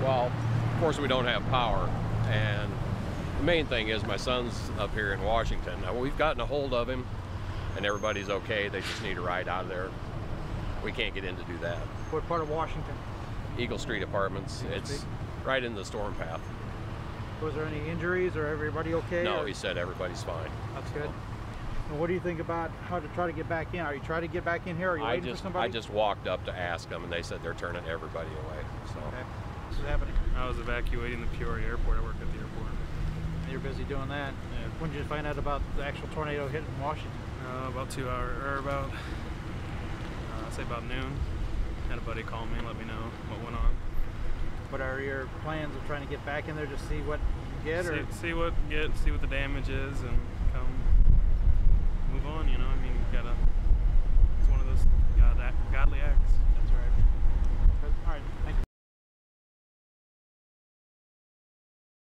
course, we don't have power, and the main thing is my son's up here in Washington. Now we've gotten a hold of him, and everybody's okay. They just need a ride out of there. We can't get in to do that. What part of Washington? Eagle Street Apartments. Eagle it's Street? right in the storm path. Was there any injuries or everybody okay? No, or- he said everybody's fine. That's good. And what do you think about how to try to get back in? Are you trying to get back in here? Are you I waiting just for somebody? I just walked up to ask them, and they said they're turning everybody away. So Okay. This is happening. I was evacuating the Peoria airport. I work at the airport. You're busy doing that. Yeah. When did you find out about the actual tornado hitting Washington? Uh, about two hours, or about, uh, I'd say about noon. Had a buddy call me and let me know what went on. What are your plans of trying to get back in there to see what you get? Or See, see what get, see what the damage is, and